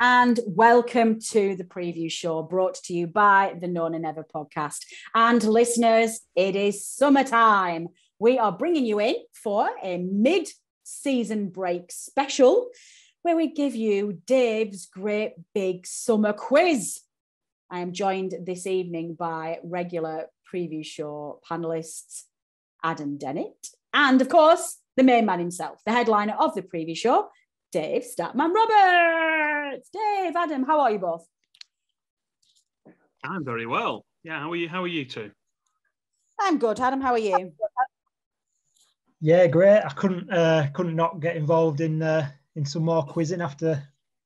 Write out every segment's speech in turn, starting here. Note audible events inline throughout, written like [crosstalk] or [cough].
and welcome to the preview show brought to you by the No Nay Never podcast. And listeners, it is summertime. We are bringing you in for a mid season break special where we give you Dave's great big summer quiz. I am joined this evening by regular preview show panelists Adam Dennett and, of course, the main man himself, the headliner of the preview show, Dave Statman Roberts. Dave, Adam, how are you both? I'm very well. Yeah, how are you? How are you two? I'm good. Adam, how are you? Yeah, great. I couldn't uh, couldn't not get involved in uh, in some more quizzing after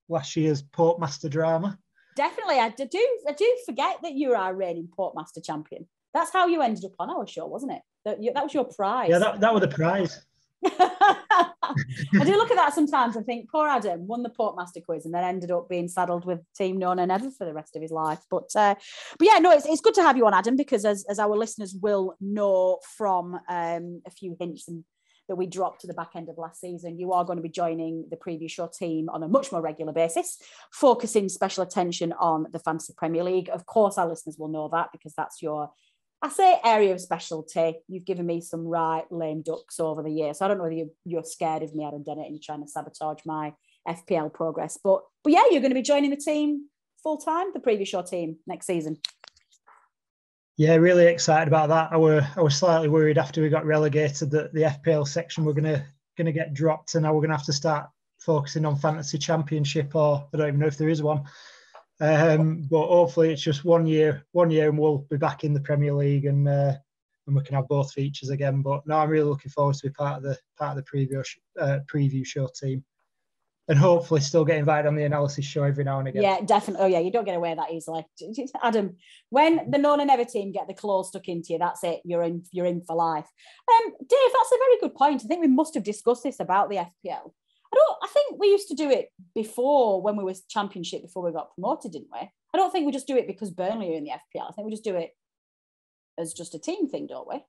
last year's Popemaster drama. Definitely, I do. I do forget that you are our reigning Popemaster champion. That's how you ended up on our show, wasn't it? That, that was your prize. Yeah, that, that was the prize. I do look at that sometimes and think, poor Adam won the Popemaster quiz and then ended up being saddled with Team No Nay Never for the rest of his life. But uh, but yeah, no, it's, it's good to have you on, Adam, because as, as our listeners will know from um, a few hints and that we dropped to the back end of last season, you are going to be joining the preview show team on a much more regular basis, focusing special attention on the Fantasy Premier League. Of course, our listeners will know that because that's your I say area of specialty. You've given me some right lame ducks over the years. So I don't know whether you're, you're scared of me, Adam Dennett, and you're trying to sabotage my FPL progress. But but yeah, you're going to be joining the team full time, the previous show team next season. Yeah, really excited about that. I were I was slightly worried after we got relegated that the FPL section were gonna gonna get dropped, and now we're gonna have to start focusing on fantasy championship, or I don't even know if there is one. Um, but hopefully it's just one year, one year, and we'll be back in the Premier League and uh, and we can have both features again. But no, I'm really looking forward to be part of the part of the preview uh, preview show team, and hopefully still get invited on the analysis show every now and again. Yeah, definitely. Oh yeah, you don't get away that easily, Adam. When the No Nay Never team get the claw stuck into you, that's it. You're in. You're in for life. Um, Dave, that's a very good point. I think we must have discussed this about the FPL I don't. I think we used to do it before when we were championship before we got promoted, didn't we? I don't think we just do it because Burnley are in the FPL. I think we just do it as just a team thing, don't we?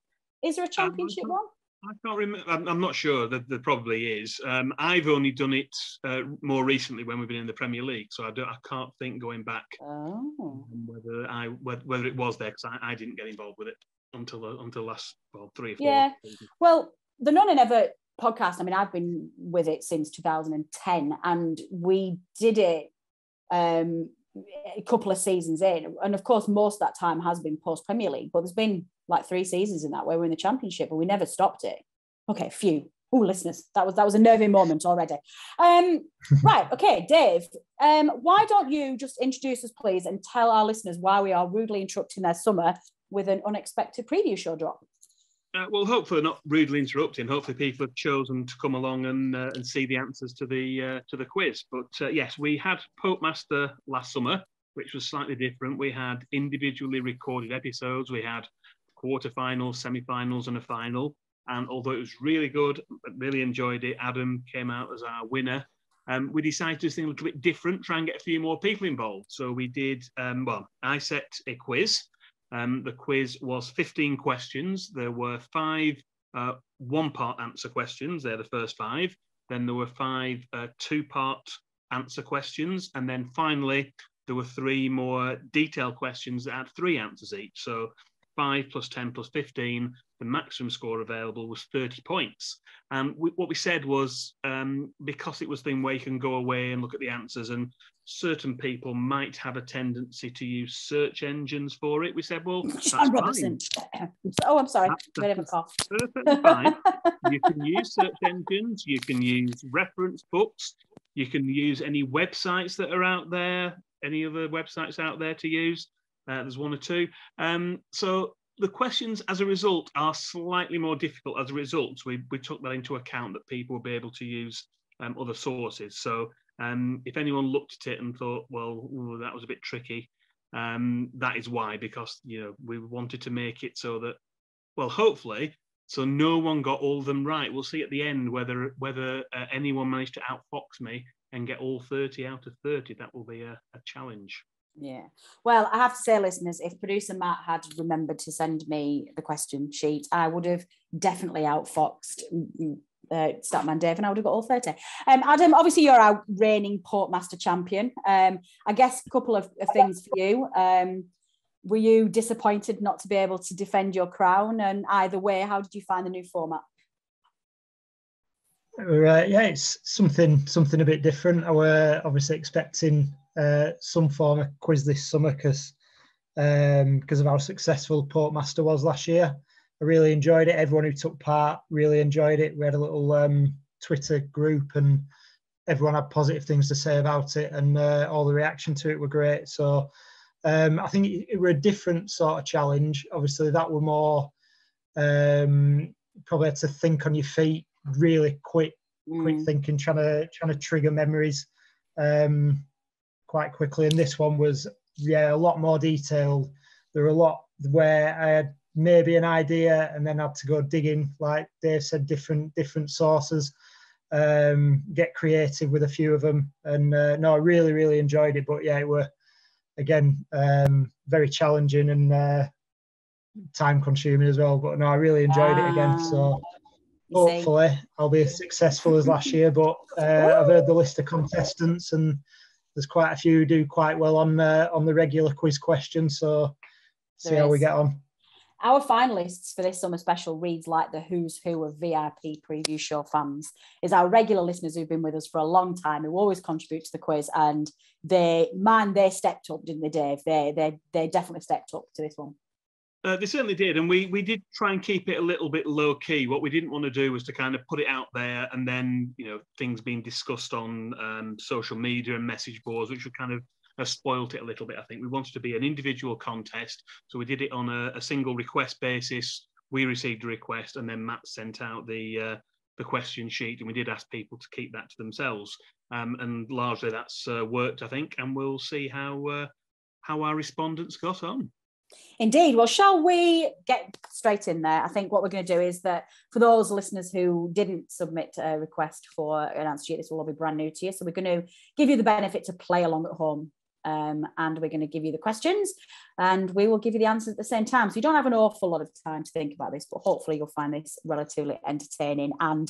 Is there a championship um, one? I can't remember. I'm, I'm not sure. That there probably is. Um, I've only done it uh, more recently when we've been in the Premier League, so I don't. I can't think going back oh. whether I whether, it was there because I, I didn't get involved with it until until last well three or four. Yeah. Well, the No Nay Never podcast. I mean, I've been with it since 2010, and we did it um, a couple of seasons in. And of course, most of that time has been post Premier League, but there's been like three seasons in that where we're in the Championship, and we never stopped it. Okay, few. Oh, listeners, that was that was a nervy moment already. Um, [laughs] right, okay, Dave. Um, why don't you just introduce us, please, and tell our listeners why we are rudely interrupting their summer with an unexpected preview show drop? Uh, well, hopefully not rudely interrupting. Hopefully, people have chosen to come along and uh, and see the answers to the uh, to the quiz. But uh, yes, we had Popemaster last summer, which was slightly different. We had individually recorded episodes. We had quarterfinals, semi-finals, and a final. And although it was really good, really enjoyed it, Adam came out as our winner. Um, we decided to do something a little bit different, try and get a few more people involved. So we did. Um, well, I set a quiz um, the quiz was 15 questions. There were five uh, one part answer questions, they're the first five. Then there were five uh, two part answer questions. And then finally, there were three more detailed questions that had three answers each. So 5 plus 10 plus 15, the maximum score available was 30 points. And we, what we said was um, because it was the thing where you can go away and look at the answers, and certain people might have a tendency to use search engines for it. We said, well, [laughs] John Robertson. oh, I'm sorry. That's, bit of a cough. [laughs] Perfectly fine. [laughs] you can use search engines, you can use reference books, you can use any websites that are out there, any other websites out there to use. Uh, there's one or two. Um, so the questions, as a result, are slightly more difficult. As a result, we, we took that into account that people will be able to use um, other sources. So um, if anyone looked at it and thought, well, ooh, that was a bit tricky, um, that is why, because you know we wanted to make it so that, well, hopefully, so no one got all of them right. We'll see at the end whether whether uh, anyone managed to outfox me and get all 30 out of 30. That will be a, a challenge. Yeah. Well, I have to say, listeners, if producer Matt had remembered to send me the question sheet, I would have definitely outfoxed uh, Statman Dave, and I would have got all 30. Um, Adam, obviously you're our reigning Popemaster champion. Um, I guess a couple of, of things for you. Um, were you disappointed not to be able to defend your crown? And either way, how did you find the new format? Uh, yeah, it's something something a bit different. I were obviously expecting uh, some form of quiz this summer because um, because of how successful Popemaster was last year. I really enjoyed it. Everyone who took part really enjoyed it. We had a little um, Twitter group and everyone had positive things to say about it, and uh, all the reaction to it were great. So um, I think it, it were a different sort of challenge. Obviously, that were more um, probably had to think on your feet, really quick, mm. quick thinking, trying to trying to trigger memories um, quite quickly. And this one was yeah a lot more detailed. There were a lot where I had maybe an idea and then had to go digging, like Dave said, different different sources. Um, get creative with a few of them, and uh, no, I really really enjoyed it. But yeah, it were again um, very challenging and uh, time consuming as well. But no, I really enjoyed it again. So hopefully I'll be as successful as last year. But uh, I've heard the list of contestants and there's quite a few who do quite well on the on the regular quiz questions. So see there how is. we get on. Our finalists for this summer special reads like the who's who of VIP preview show fans. Is our regular listeners who've been with us for a long time who always contribute to the quiz, and they man they stepped up, didn't they, Dave? They they they definitely stepped up to this one. Uh, they certainly did, and we we did try and keep it a little bit low key. What we didn't want to do was to kind of put it out there, and then you know things being discussed on um, social media and message boards, which would kind of have spoilt it a little bit. I think we wanted to be an individual contest, so we did it on a, a single request basis. We received a request, and then Matt sent out the uh, the question sheet, and we did ask people to keep that to themselves. Um, and largely that's uh, worked, I think, and we'll see how uh, how our respondents got on. Indeed. Well, shall we get straight in there? I think what we're going to do is that for those listeners who didn't submit a request for an answer sheet, this will all be brand new to you. So we're going to give you the benefit to play along at home um, and we're going to give you the questions and we will give you the answers at the same time. So you don't have an awful lot of time to think about this, but hopefully you'll find this relatively entertaining and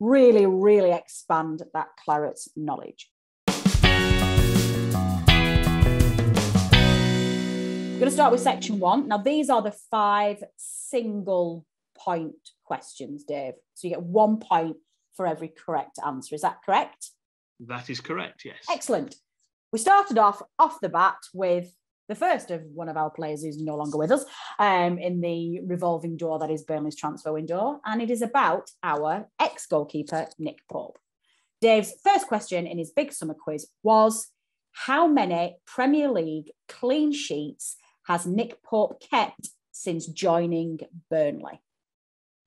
really, really expand that claret knowledge. I'm going to start with section one. Now, these are the five single point questions, Dave. So you get one point for every correct answer. Is that correct? That is correct, yes. Excellent we started off off the bat with the first of one of our players who's no longer with us um, in the revolving door that is Burnley's transfer window. And it is about our ex goalkeeper, Nick Pope. Dave's first question in his big summer quiz was How many Premier League clean sheets has Nick Pope kept since joining Burnley?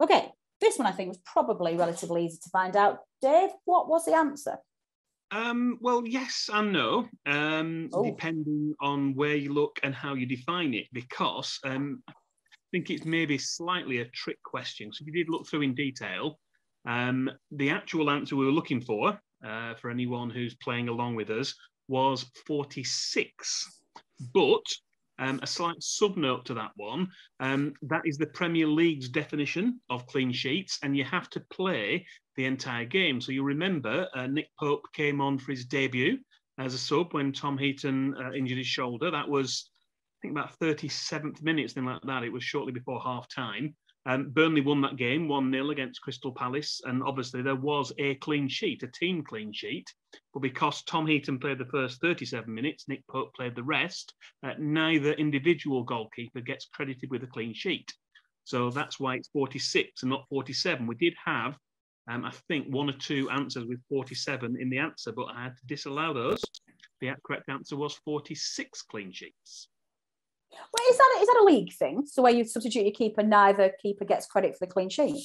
Okay, this one I think was probably relatively easy to find out. Dave, what was the answer? Um, well, yes and no, um, oh. depending on where you look and how you define it, because um, I think it's maybe slightly a trick question. So if you did look through in detail, um, the actual answer we were looking for, uh, for anyone who's playing along with us, was 46. But um, a slight subnote to that one um, that is the Premier League's definition of clean sheets, and you have to play the entire game. So you remember uh, Nick Pope came on for his debut as a sub when Tom Heaton uh, injured his shoulder. That was, I think, about 37th minutes, something like that. It was shortly before half time. Um, Burnley won that game 1 0 against Crystal Palace. And obviously, there was a clean sheet, a team clean sheet. But because Tom Heaton played the first 37 minutes, Nick Pope played the rest, uh, neither individual goalkeeper gets credited with a clean sheet. So that's why it's 46 and not 47. We did have, um, I think, one or two answers with 47 in the answer, but I had to disallow those. The correct answer was 46 clean sheets. Well, is that is that a league thing? So where you substitute your keeper, neither keeper gets credit for the clean sheet.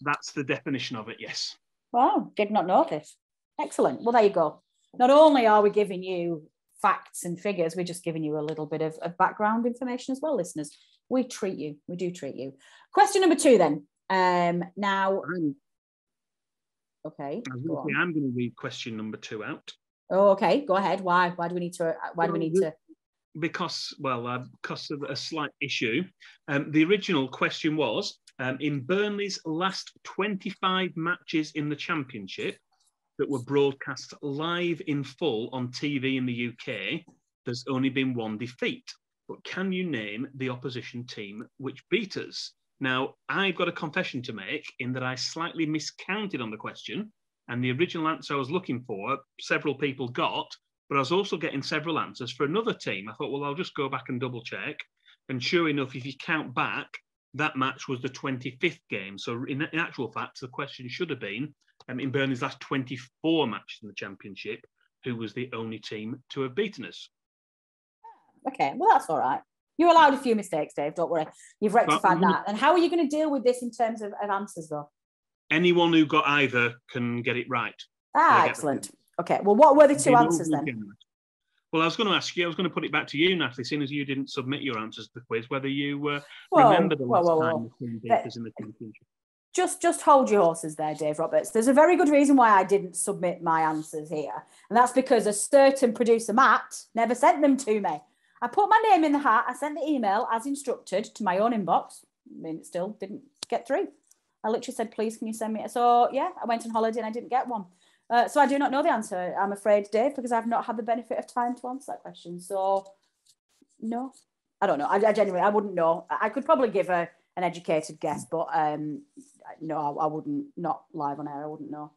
That's the definition of it. Yes. Wow, did not know this. Excellent. Well, there you go. Not only are we giving you facts and figures, we're just giving you a little bit of, of background information as well, listeners. We treat you. We do treat you. Question number two, then. Um, now, I'm, okay. I'm going to read question number two out. Oh, okay. Go ahead. Why? Why do we need to? Why do we need to? Because well uh, because of a slight issue um, the original question was Um, in Burnley's last 25 matches in the Championship that were broadcast live in full on TV in the UK, there's only been one defeat. But can you name the opposition team which beat us? Now, I've got a confession to make in that I slightly miscounted on the question, and the original answer I was looking for, several people got, but I was also getting several answers for another team. I thought, well, I'll just go back and double check. And sure enough, if you count back, that match was the 25th game. So, in, in actual fact, the question should have been um, in Burnley's last 24 matches in the Championship, who was the only team to have beaten us? Okay, well, that's all right. You allowed a few mistakes, Dave. Don't worry. You've rectified but, that. And how are you going to deal with this in terms of, of answers, though? Anyone who got either can get it right. Ah, excellent. Okay. Well, what were the two answers then? Well, I was going to ask you. I was going to put it back to you, Natalie, seeing as you didn't submit your answers to the quiz, whether you uh, whoa, remember the last whoa, whoa, time the beat in the championship. Just, just hold your horses there, Dave Roberts. There's a very good reason why I didn't submit my answers here, and that's because a certain producer, Matt, never sent them to me. I put my name in the hat. I sent the email as instructed to my own inbox. I mean, it still didn't get through. I literally said, please, can you send me? So, yeah, I went on holiday and I didn't get one. Uh, so I do not know the answer, I'm afraid, Dave, because I've not had the benefit of time to answer that question. So, no, I don't know. I, I genuinely, I wouldn't know. I could probably give a, an educated guess, but um, no, I, I wouldn't, not live on air, I wouldn't know.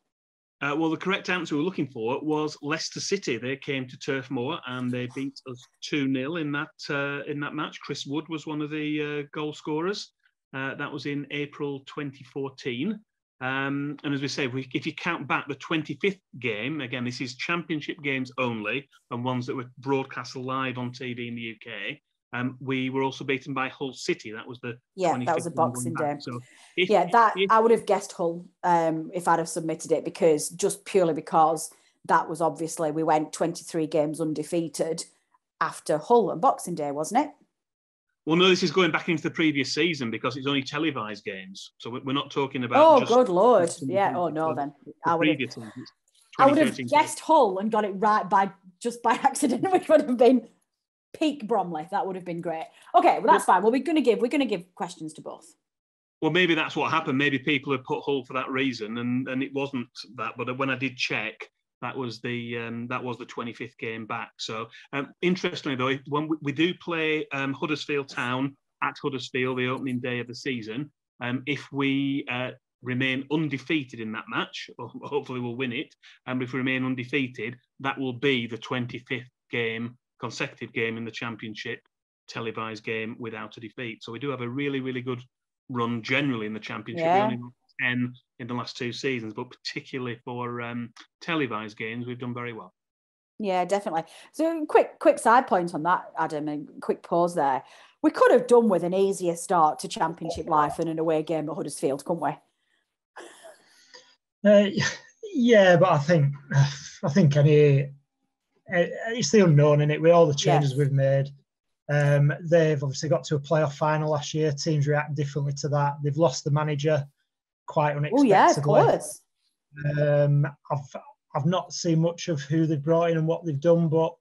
Uh, well, the correct answer we were looking for was Leicester City. They came to Turf Moor and they beat us 2 0 in that uh, in that match. Chris Wood was one of the uh, goal scorers. Uh, that was in April 2014. Um, and as we say, if, we, if, you count back the 25th game, again, this is championship games only and ones that were broadcast live on TV in the UK. Um, we were also beaten by Hull City. That was the yeah, that was a Boxing Day. So if, yeah, that if, I would have guessed Hull um, if I'd have submitted it because just purely because that was obviously we went 23 games undefeated after Hull and Boxing Day, wasn't it? Well, no, this is going back into the previous season because it's only televised games. So we're not talking about. Oh, good lord! Yeah. Oh no, then I would have. I would have guessed Hull and got it right by just by [laughs] accident, which would have been peak Bromley. That would have been great. Okay, well that's fine. Well, we're going to give we're going to give questions to both. Well, maybe that's what happened. Maybe people have put Hull for that reason, and and it wasn't that. But when I did check, that was the um, that was the 25th game back. So um, interestingly though, when we, we do play um, Huddersfield Town at Huddersfield the opening day of the season, um, if we uh, remain undefeated in that match, [laughs] or hopefully we'll win it, and if we remain undefeated, that will be the 25th game consecutive game in the championship, televised game without a defeat. So we do have a really, really good run generally in the championship. Yeah. We only 10 in the last two seasons, but particularly for um, televised games, we've done very well. Yeah, definitely. So quick, quick side point on that, Adam, and quick pause there. We could have done with an easier start to championship life than an away game at Huddersfield, couldn't we? Uh, yeah, but I think I think any uh, it's the unknown in it with all the changes yeah. we've made. Um, they've obviously got to a playoff final last year. Teams react differently to that. They've lost the manager quite unexpectedly. Oh yeah, of course. Um, I've I've not seen much of who they've brought in and what they've done, but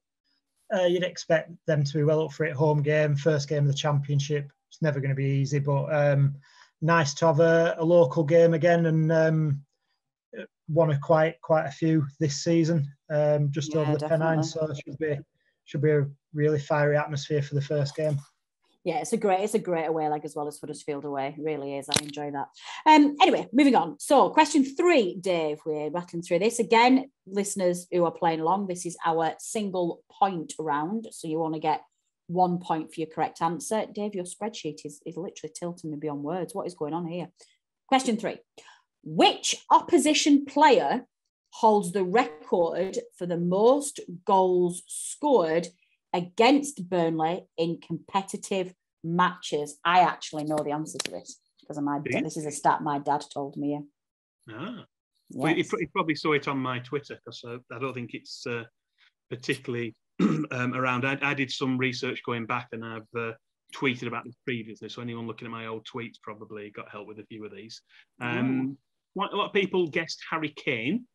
uh, you'd expect them to be well up for it. Home game, first game of the championship. It's never going to be easy, but um, nice to have a, a, local game again and um, won a quite quite a few this season, um, just yeah, over the definitely. Pennines. So it should be should be a really fiery atmosphere for the first game. Yeah, it's a great it's a great away leg as well as Huddersfield away. It really is. I enjoy that. Um, anyway, moving on. So question three, Dave. We're rattling through this again. Listeners who are playing along, this is our single point round. So you want to get one point for your correct answer. Dave, your spreadsheet is, is literally tilting me beyond words. What is going on here? Question three. Which opposition player holds the record for the most goals scored against Burnley in competitive matches? I actually know the answer to this because my this is a stat my dad told me. Ah. Yes. Well, he, probably saw it on my Twitter because uh, I don't think it's uh, particularly [clears throat] um, around. I, I, did some research going back and I've uh, tweeted about this previously. So anyone looking at my old tweets probably got help with a few of these. Um, quite a lot of people guessed Harry Kane.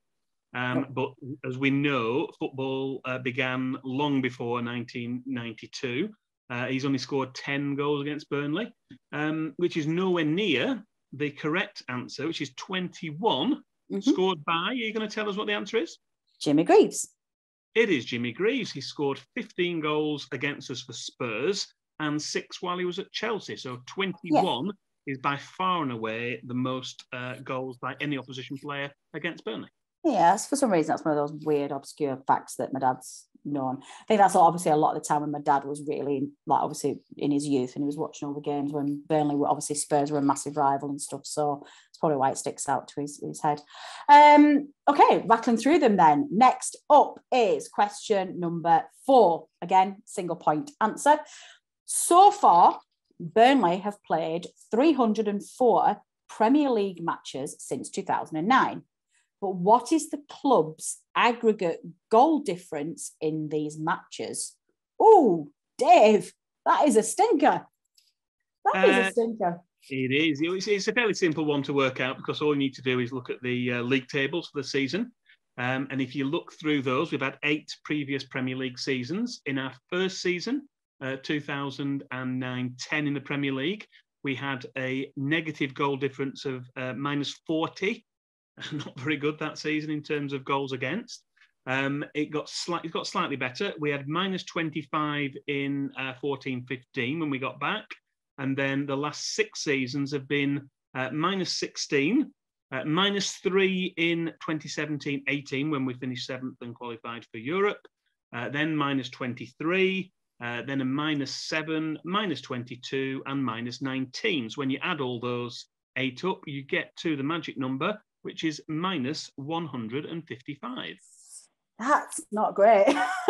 Um, but as we know, football uh, began long before 1992. Uh, he's only scored 10 goals against Burnley, um, which is nowhere near the correct answer, which is 21, mm-hmm. scored by, are you going to tell us what the answer is? Jimmy Greaves. It is Jimmy Greaves. He scored 15 goals against us for Spurs and six while he was at Chelsea. So 21 yeah. is by far and away the most uh, goals by any opposition player against Burnley. Yes, for some reason that's one of those weird, obscure facts that my dad's known. I think that's obviously a lot of the time when my dad was really like obviously in his youth and he was watching all the games when Burnley were obviously Spurs were a massive rival and stuff. So it's probably why it sticks out to his, his head. Um, okay, rattling through them then. Next up is question number four. Again, single point answer. So far, Burnley have played 304 Premier League matches since 2009. But what is the club's aggregate goal difference in these matches? Oh, Dave, that is a stinker. That is uh, a stinker. It is. It's, it's, a fairly simple one to work out because all you need to do is look at the uh, league tables for the season. Um, and if you look through those, we've had eight previous Premier League seasons. In our first season, uh, 2009 10 in the Premier League, we had a negative goal difference of uh, minus 40 [laughs] not very good that season in terms of goals against. Um, it got slightly got slightly better. We had minus 25 in uh, 14 15 when we got back. And then the last six seasons have been uh, minus 16, uh, minus three in 2017 18 when we finished seventh and qualified for Europe, uh, then minus 23, uh, then a minus seven, minus 22, and minus 19. So when you add all those eight up, you get to the magic number which is minus 155. That's not great. [laughs]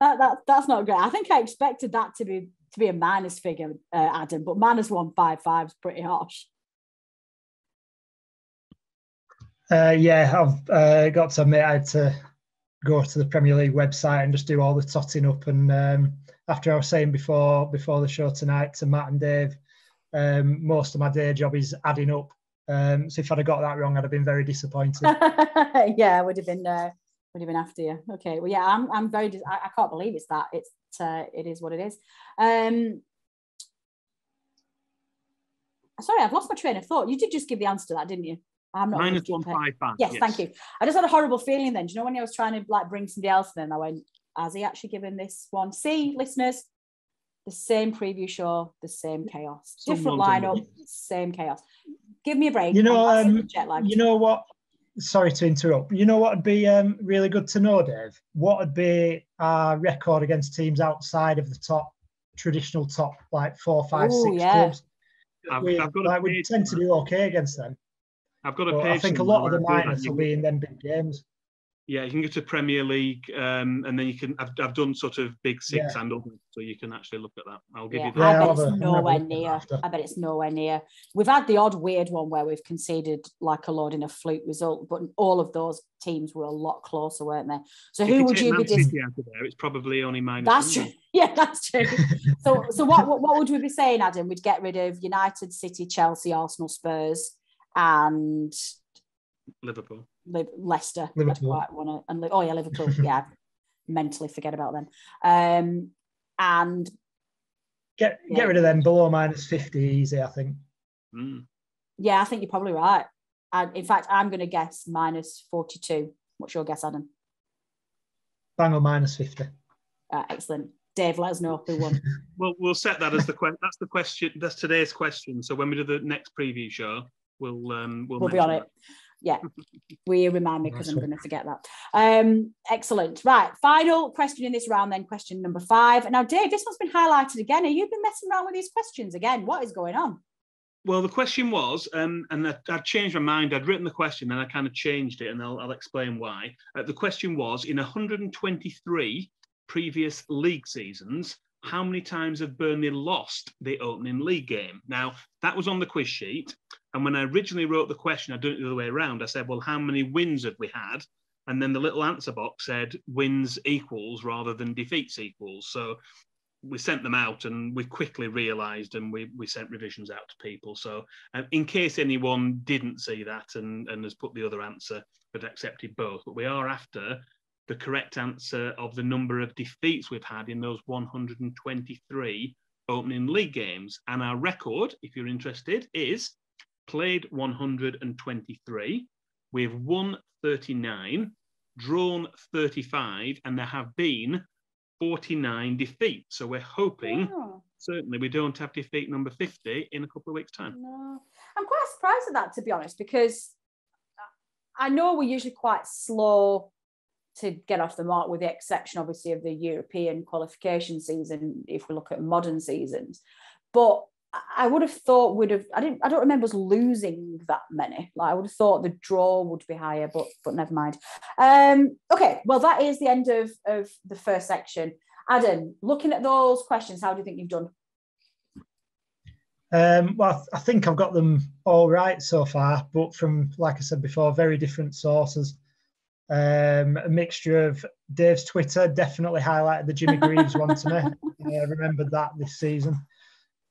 that, that, that's not great. I think I expected that to be to be a minus figure, uh, Adam, but minus 155 is pretty harsh. Uh, yeah, I've uh, got to admit I had to go to the Premier League website and just do all the totting up. And um, after I was saying before before the show tonight to Matt and Dave, um, most of my day job is adding up um, so if I'd have got that wrong, I'd have been very disappointed. [laughs] yeah, would have been uh, would have been after you. Okay, well, yeah, I'm I'm very dis- I, I, can't believe it's that. It's uh, it is what it is. Um, sorry, I've lost my train of thought. You did just give the answer to that, didn't you? I'm not minus one five five. Yes, yes, thank you. I just had a horrible feeling then. Do you know when I was trying to like bring somebody else in, I went, has he actually given this one? See, listeners, the same preview show, the same chaos, different lineup, same chaos. Give me a break. You know, um, you know what? Sorry to interrupt. You know what would be um, really good to know, Dave? What would be our record against teams outside of the top traditional top, like four, five, Ooh, six yeah. clubs? I've, we, I've got like, we tend to do okay against them. I've got a page. I think a lot of the minus will be in them big games. Yeah, you can go to Premier League, um, and then you can. I've, I've done sort of big six yeah. and others, so you can actually look at that. I'll give yeah. you that. I bet it's nowhere near. I bet it's nowhere near. We've had the odd weird one where we've conceded like a load in a fluke result, but all of those teams were a lot closer, weren't they? So if who you would you Man be? Dis- there, it's probably only minus. That's true. [laughs] Yeah, that's true. so, so what, what what would we be saying, Adam? We'd get rid of United, City, Chelsea, Arsenal, Spurs, and Liverpool. Leicester. Liverpool. Wanna, and oh yeah, Liverpool. [laughs] yeah, mentally forget about them. Um, and get yeah. get rid of them below minus fifty easy. I think. Mm. Yeah, I think you're probably right. And in fact, I'm going to guess minus forty-two. What's your guess, Adam? Bang on minus fifty. Uh, excellent. Dave, let us know who won. [laughs] well, we'll set that as the question. That's the question. That's today's question. So when we do the next preview show, we'll um, we'll, we'll be on it. Yeah, [laughs] we remind me because I'm going to forget that. Um, excellent. Right, final question in this round, then question number five. Now, Dave, this one's been highlighted again. Have you been messing around with these questions again? What is going on? Well, the question was, um, and I, would changed my mind. I'd written the question, and I kind of changed it, and I'll, I'll explain why. Uh, the question was: in 123 previous league seasons, how many times have Burnley lost the opening league game? Now, that was on the quiz sheet. And when I originally wrote the question, I did it the other way around. I said, well, how many wins have we had? And then the little answer box said wins equals rather than defeats equals. So we sent them out and we quickly realized and we, we sent revisions out to people. So um, in case anyone didn't see that and, and has put the other answer, but accepted both, but we are after the correct answer of the number of defeats we've had in those 123 opening league games. And our record, if you're interested, is played 123, we've won 39, drawn 35, and there have been 49 defeats. So we're hoping, Oh, certainly, we don't have defeat number 50 in a couple of weeks' time. no. I'm quite surprised at that, to be honest, because I know we're usually quite slow to get off the mark, with the exception, obviously, of the European qualification season, if we look at modern seasons. But I would have thought would have I didn't I don't remember us losing that many. Like I would have thought the draw would be higher, but but never mind. Um, okay, well that is the end of of the first section. Adam, looking at those questions, how do you think you've done? Um, well, I think I've got them all right so far, but from, like I said before, very different sources. Um, a mixture of Dave's Twitter definitely highlighted the Jimmy Greaves one to me. [laughs] I remembered that this season.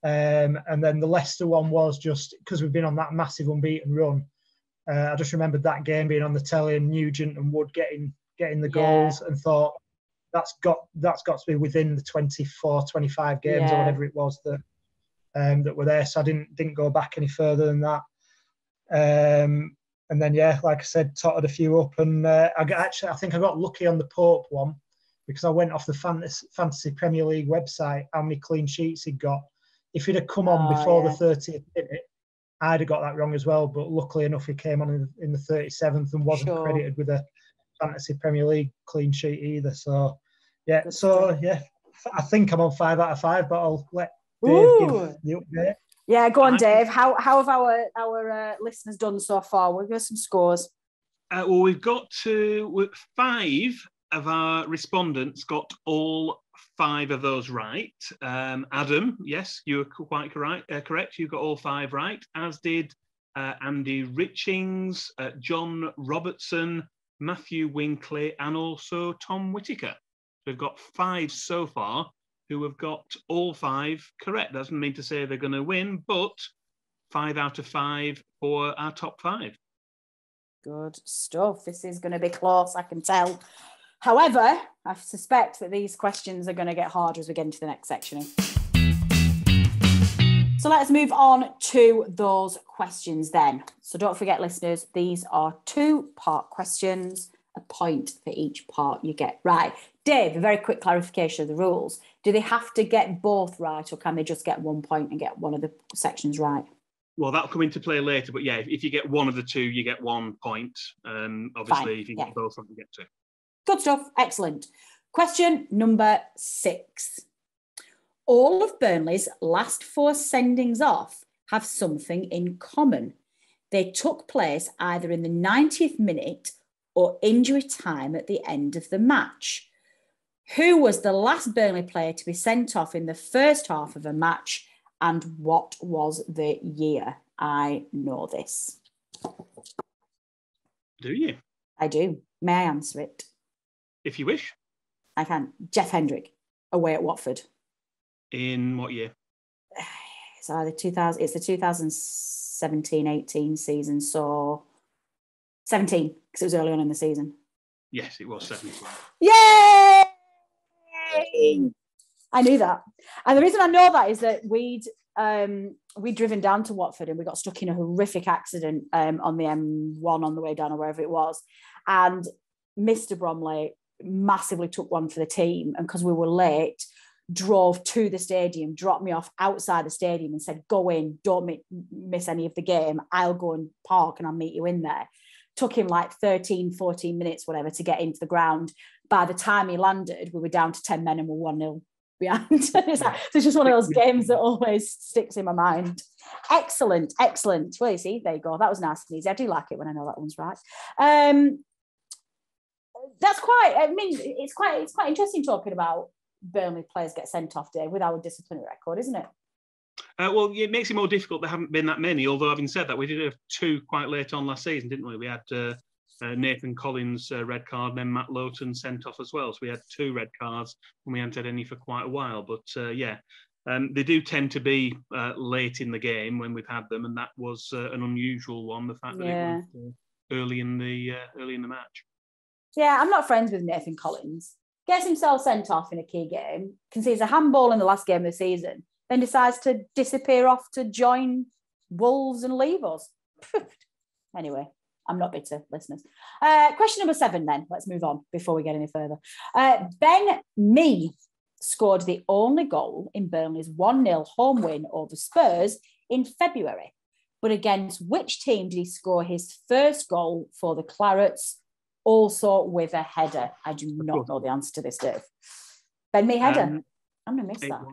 Um, and then the Leicester one was just because we've been on that massive unbeaten run. Uh, I just remembered that game being on the telly and Nugent and Wood getting getting the Yeah. goals and thought that's got that's got to be within the 24, 25 games or whatever it was that um, that were there. So I didn't didn't go back any further than that. Um, and then yeah, like I said, totted a few up, and uh, I got, actually I think I got lucky on the Pope one because I went off the fantasy, fantasy Premier League website how many clean sheets he'd got. If he'd have come on Oh, before yeah. the 30th minute, I'd have got that wrong as well. But luckily enough, he came on in, in the 37th and wasn't Sure. credited with a fantasy Premier League clean sheet either. So yeah, so yeah, I think I'm on five out of five, but I'll let Dave give the update. Yeah, go on, Dave. How how have our our uh, listeners done so far? We'll give us some scores. Uh, well, we've got to five of our respondents got all five of those right. Um, Adam, yes, you were quite correct. Uh, correct, you got all five right, as did uh, Andy Richings, uh, John Robertson, Matthew Winkley, and also Tom Whitaker. We've got five so far who have got all five correct. That Doesn't mean to say they're going to win, but five out of five for our top five. Good stuff. This is going to be close, I can tell. However, I suspect that these questions are going to get harder as we get into the next section. So let's move on to those questions then. So don't forget, listeners, these are two part questions, a point for each part you get right. Dave, a very quick clarification of the rules. Do they have to get both right, or can they just get one point and get one of the sections right? Well, that'll come into play later, but yeah, if, if you get one of the two, you get one point. Um, obviously, Fine, if you yeah. get both, you get two. Good stuff. Excellent. Question number six. All of Burnley's last four sendings off have something in common. They took place either in the 90th minute or injury time at the end of the match. Who was the last Burnley player to be sent off in the first half of a match and what was the year? I know this. Do you? I do. May I answer it? If you wish. I can. Jeff Hendrick away at Watford. In what year? [sighs] It's either 2000, it's the 2017 18 season. So 17, because it was early on in the season. Yes, it was 17. Yay! I knew that. And the reason I know that is that we'd um, we'd driven down to Watford and we got stuck in a horrific accident um, on the M1 on the way down or wherever it was. And Mr. Bromley massively took one for the team. And because we were late, drove to the stadium, dropped me off outside the stadium and said, go in, don't mi- miss any of the game. I'll go and park and I'll meet you in there. Took him like 13, 14 minutes, whatever, to get into the ground. By the time he landed, we were down to 10 men and we're 1 0 behind. [laughs] it's, like, it's just one of those games that always sticks in my mind. Excellent, excellent. Well, you see, there you go. That was nice and easy. I do like it when I know that one's right. Um, that's quite. I mean, it's quite. It's quite interesting talking about Burnley players get sent off day with our disciplinary record, isn't it? Uh, well, it makes it more difficult. There haven't been that many. Although, having said that, we did have two quite late on last season, didn't we? We had uh, uh, Nathan Collins' uh, red card, and then Matt Lowton sent off as well. So we had two red cards, and we hadn't had any for quite a while. But uh, yeah, um, they do tend to be uh, late in the game when we've had them, and that was uh, an unusual one. The fact that Yeah. it was uh, early in the uh, early in the match. Yeah, I'm not friends with Nathan Collins. Gets himself sent off in a key game, concedes a handball in the last game of the season, then decides to disappear off to join Wolves and leave us. [laughs] anyway, I'm not bitter, listeners. Uh, question number seven, then. Let's move on before we get any further. Uh, Ben Mee scored the only goal in Burnley's 1 0 home win over Spurs in February. But against which team did he score his first goal for the Clarets? Also with a header. I do not know the answer to this, Dave. Ben Mee header. Um, I'm going to miss that.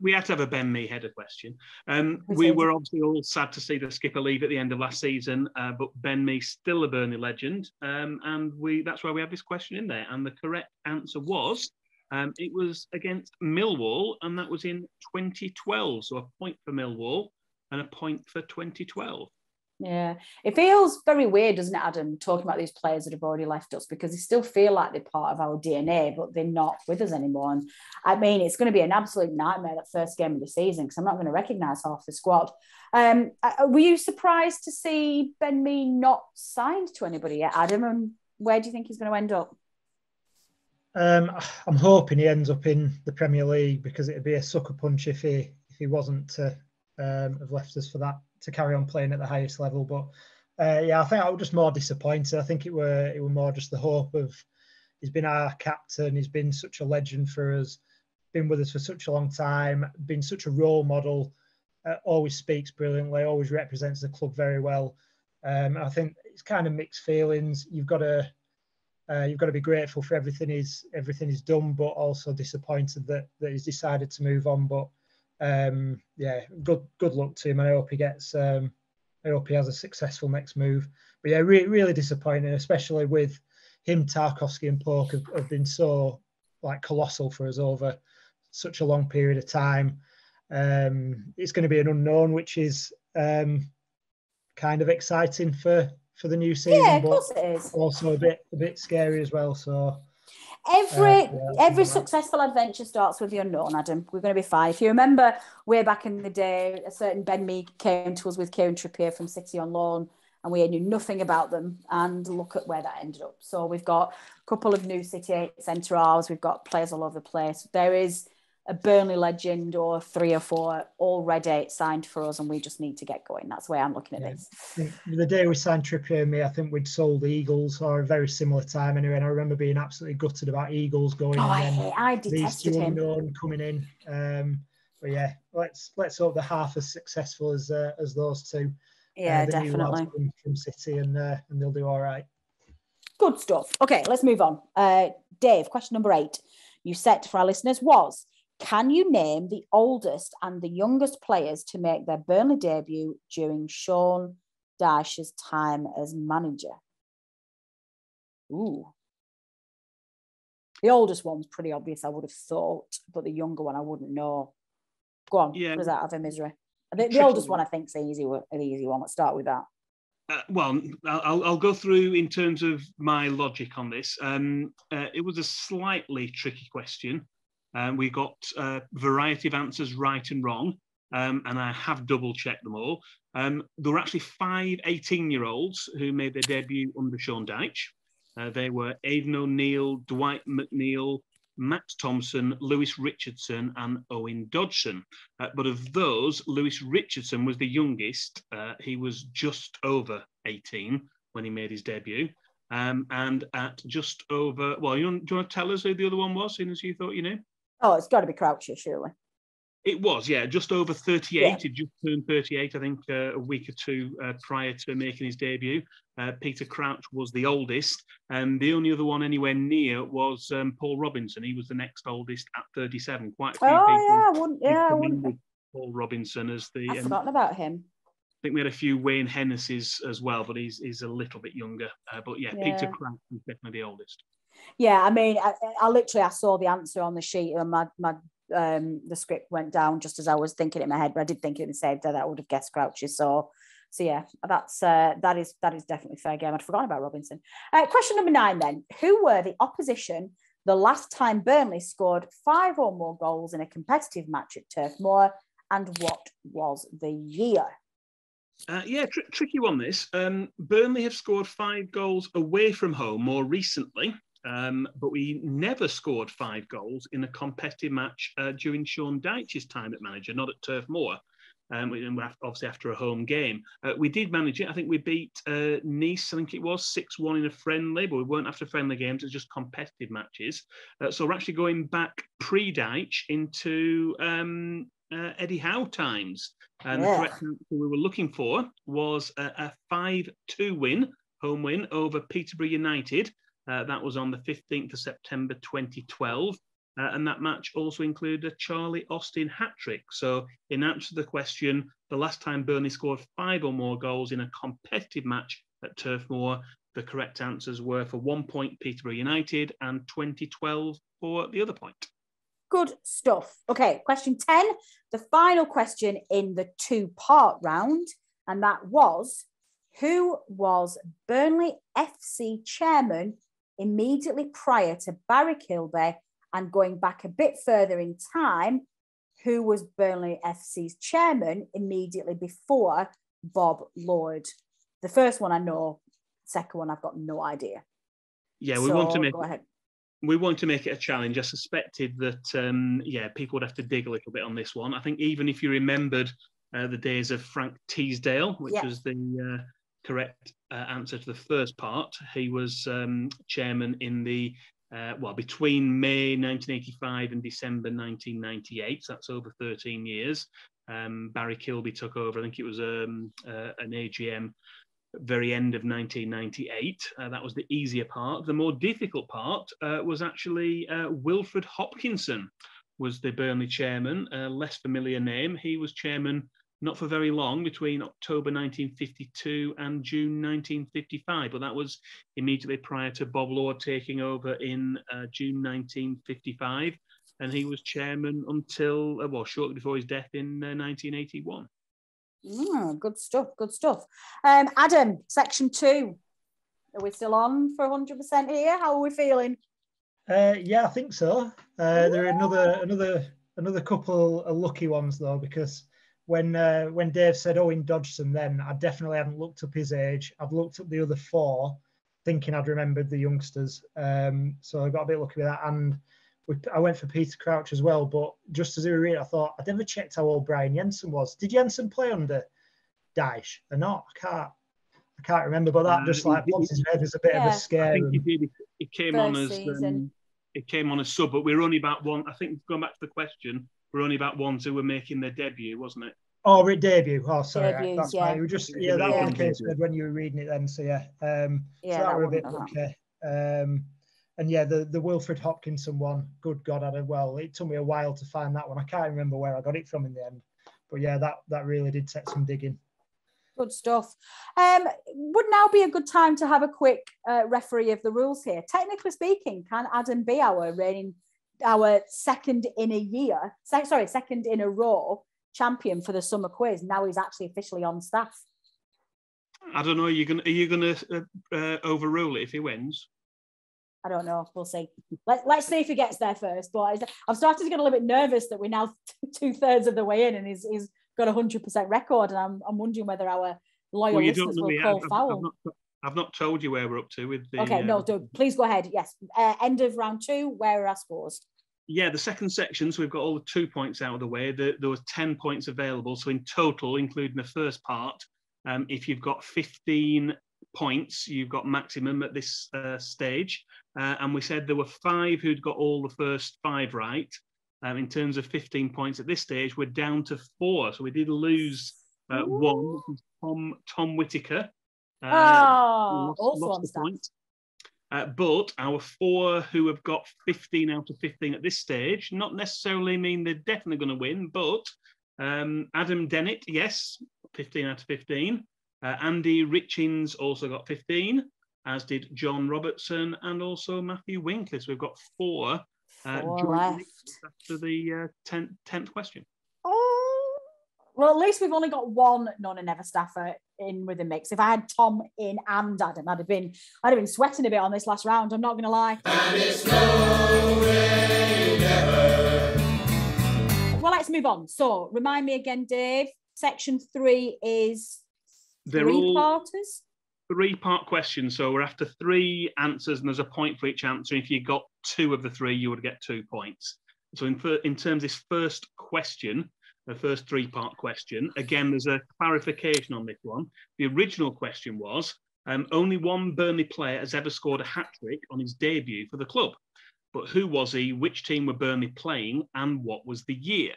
We had to have a Ben Mee header question. Um, we were obviously all sad to see the skipper leave at the end of last season, uh, but Ben Mee still a Burnley legend, um, and we that's why we have this question in there. And the correct answer was um, it was against Millwall, and that was in 2012. So a point for Millwall and a point for 2012. Yeah, it feels very weird, doesn't it, Adam, talking about these players that have already left us because they still feel like they're part of our DNA, but they're not with us anymore. And I mean, it's going to be an absolute nightmare that first game of the season because I'm not going to recognise half the squad. Um, uh, were you surprised to see Ben Mee not signed to anybody yet, Adam? And where do you think he's going to end up? Um, [sighs] I'm hoping he ends up in the Premier League because it'd be a sucker punch if he if he wasn't to um, have left us for that to carry on playing at the highest level. But uh, yeah, I think I was just more disappointed. I think it were it were more just the hope of he's been our captain. He's been such a legend for us. Been with us for such a long time. Been such a role model. Uh, always speaks brilliantly. Always represents the club very well. Um, I think it's kind of mixed feelings. You've got to uh, you've got to be grateful for everything he's everything he's done, but also disappointed that that he's decided to move on. But um, yeah, good good luck to him. and I hope he gets. Um, I hope he has a successful next move. But yeah, re- really disappointing, especially with him, Tarkowski, and Pope have, have, been so like colossal for us over such a long period of time. Um, it's going to be an unknown, which is um, kind of exciting for for the new season. Yeah, of course it is. Also a bit a bit scary as well. So every uh, yeah, every successful adventure starts with the unknown, Adam. We're going to be fine. If you remember, way back in the day, a certain Ben Mee came to us with Kieran Trippier from City on loan, and we knew nothing about them. And look at where that ended up. So we've got a couple of new City centre halves. We've got players all over the place. There is a Burnley legend or three or four already signed for us, and we just need to get going. That's the way I'm looking at yeah. this. The day we signed Trippier and Mee, I think we'd sold the Eagles or a very similar time anyway. And I remember being absolutely gutted about Eagles going. Oh, I, I detested these two him. coming in. Um, but yeah, let's let's hope they're half as successful as uh, as those two. Uh, yeah, uh, definitely from, from, City, and uh, and they'll do all right. Good stuff. Okay, let's move on. Uh, Dave, question number eight you set for our listeners was can you name the oldest and the youngest players to make their Burnley debut during Sean Dyche's time as manager? Ooh. The oldest one's pretty obvious, I would have thought, but the younger one I wouldn't know. Go on, yeah. is that of a misery? The, the oldest one I think is easy, an easy one. Let's start with that. Uh, well, I'll, I'll, go through in terms of my logic on this. Um, uh, it was a slightly tricky question. Um, we got a variety of answers right and wrong, um, and I have double checked them all. Um, there were actually five 18 year olds who made their debut under Sean Dyche. Uh, they were Aidan O'Neill, Dwight McNeil, Matt Thompson, Lewis Richardson, and Owen Dodgson. Uh, but of those, Lewis Richardson was the youngest. Uh, he was just over 18 when he made his debut. Um, and at just over, well, you do you want to tell us who the other one was, soon as you thought you knew? Oh, it's got to be Crouchy, surely. It was, yeah, just over 38. Yeah. He just turned 38, I think, uh, a week or two uh, prior to making his debut. Uh, Peter Crouch was the oldest, and the only other one anywhere near was um, Paul Robinson. He was the next oldest at 37. Quite a few oh, people. yeah, I wouldn't, yeah, I. Paul Robinson as the. I've um, forgotten about him. I think we had a few Wayne Hennessy's as well, but he's he's a little bit younger. Uh, but yeah, yeah, Peter Crouch was definitely the oldest. Yeah, I mean, I, I, literally I saw the answer on the sheet and my my um the script went down just as I was thinking in my head, but I did think it and said that I would have guessed Crouchy. So so yeah, that's uh, that is that is definitely fair game. I'd forgotten about Robinson. Uh, question number nine then: Who were the opposition the last time Burnley scored five or more goals in a competitive match at Turf Moor, and what was the year? Uh, yeah, tr- tricky one. This um, Burnley have scored five goals away from home more recently. Um, but we never scored five goals in a competitive match uh, during Sean Dyche's time at manager, not at Turf Moor. um, obviously after a home game. Uh, we did manage it. I think we beat uh, Nice, I think it was 6 1 in a friendly, but we weren't after friendly games, it was just competitive matches. Uh, so we're actually going back pre Dyche into um, uh, Eddie Howe times. And yeah. the correct answer we were looking for was a 5 2 win, home win over Peterborough United. Uh, that was on the 15th of September 2012. Uh, and that match also included a Charlie Austin hat trick. So, in answer to the question, the last time Burnley scored five or more goals in a competitive match at Turf Moor, the correct answers were for one point Peterborough United and 2012 for the other point. Good stuff. Okay, question 10, the final question in the two part round, and that was who was Burnley FC chairman immediately prior to Barry Kilby and going back a bit further in time, who was Burnley FC's chairman immediately before Bob Lord. The first one I know, second one I've got no idea. Yeah, we so, want to make we want to make it a challenge. I suspected that um, yeah, people would have to dig a little bit on this one. I think even if you remembered uh, the days of Frank Teasdale, which yep. was the uh, correct uh, answer to the first part, he was um, chairman in the uh, well, between May 1985 and December 1998, so that's over 13 years. Um, Barry Kilby took over. I think it was um, uh, an AGM very end of 1998. Uh, that was the easier part. The more difficult part uh, was actually uh, Wilfred Hopkinson was the Burnley chairman, a less familiar name. He was chairman not for very long, between October 1952 and June 1955, but that was immediately prior to Bob Lord taking over in uh, June 1955, and he was chairman until, uh, well, shortly before his death in uh, 1981. Mm, good stuff, good stuff. Um, Adam, section two. Are we still on for 100% here? How are we feeling? Uh, yeah, I think so. Uh, there are another another another couple of lucky ones though, because when uh, when Dave said Owen Dodgson, then I definitely hadn't looked up his age. I've looked up the other four, thinking I'd remembered the youngsters. Um, so I got a bit lucky with that. And we, I went for Peter Crouch as well. But just as we were reading, I thought I'd never checked how old Brian Jensen was. Did Jensen play under Dyche or not? I can't. I can't remember, but that uh, just like pops his head as a bit yeah. of a scare. I think he did. It came First on as um, it came on as sub, but we were only about one. I think going back to the question, we're only about ones who were making their debut, wasn't it? Oh, debut. Oh, sorry. Debuts, that's yeah. You just yeah, that yeah. one came when you were reading it then. So yeah, um, yeah, so that, that were a bit okay. Um, and yeah, the the Wilfred Hopkinson one. Good God, I did well. It took me a while to find that one. I can't remember where I got it from in the end, but yeah, that that really did take some digging. Good stuff. Um, would now be a good time to have a quick uh, referee of the rules here. Technically speaking, can Adam be our reigning, our second in a year? sorry, second in a row champion for the summer quiz. Now he's actually officially on staff. I don't know. Are you gonna are you gonna uh, uh, overrule it if he wins? I don't know. We'll see. Let, let's see if he gets there first. But I'm starting to get a little bit nervous that we're now [laughs] two thirds of the way in and he's, he's got a hundred percent record, and I'm, I'm wondering whether our loyal well, listeners will call I've, foul. I've not, I've not, told you where we're up to with the. Okay, no, uh, do please go ahead. Yes, uh, end of round two. Where are our scores? yeah, the second section, so we've got all the two points out of the way. The, there was 10 points available. So in total, including the first part, um, if you've got 15 points, you've got maximum at this uh, stage. Uh, and we said there were five who'd got all the first five right. Um, in terms of 15 points at this stage, we're down to four. So we did lose uh, one, Tom, Tom Whitaker. Oh, lost, also lost on uh, but our four who have got 15 out of 15 at this stage, not necessarily mean they're definitely going to win, but um, Adam Dennett, yes, 15 out of 15. Uh, Andy Richins also got 15, as did John Robertson and also Matthew Winkley. So we've got four, uh, four left. after the 10th, uh, 10th question. Well, at least we've only got one non and never staffer in with the mix. If I had Tom in and Adam, I'd have been I'd have been sweating a bit on this last round. I'm not going to lie. Well, let's move on. So, remind me again, Dave. Section three is They're three parters. Three part question. So we're after three answers, and there's a point for each answer. If you got two of the three, you would get two points. So in, in terms of this first question, the first three part question. Again, there's a clarification on this one. The original question was um, only one Burnley player has ever scored a hat trick on his debut for the club. But who was he? Which team were Burnley playing? And what was the year?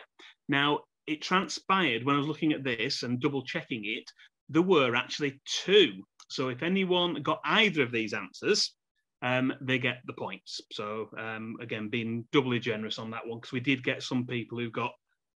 Now, it transpired when I was looking at this and double checking it, there were actually two. So if anyone got either of these answers, um, they get the points. So um, again, being doubly generous on that one because we did get some people who got